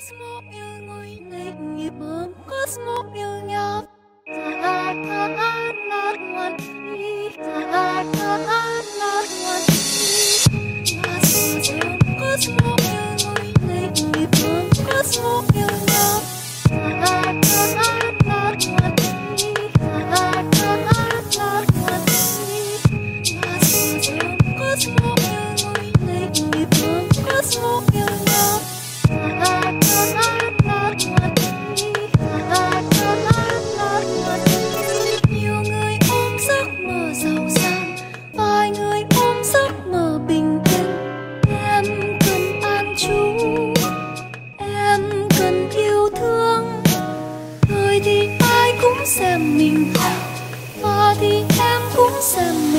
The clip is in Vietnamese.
Cosmo yêu ngôi nghịch nghiệp ấm Cosmo yêu nhau Ta ta not one Ta ta not one Cosmo yêu ngôi nghịch nghiệp ấm Cosmo yêu nhau Ta ta Ta ta ta not one Cosmo xem mình. Thật và thì em cũng xem